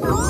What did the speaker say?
Oh.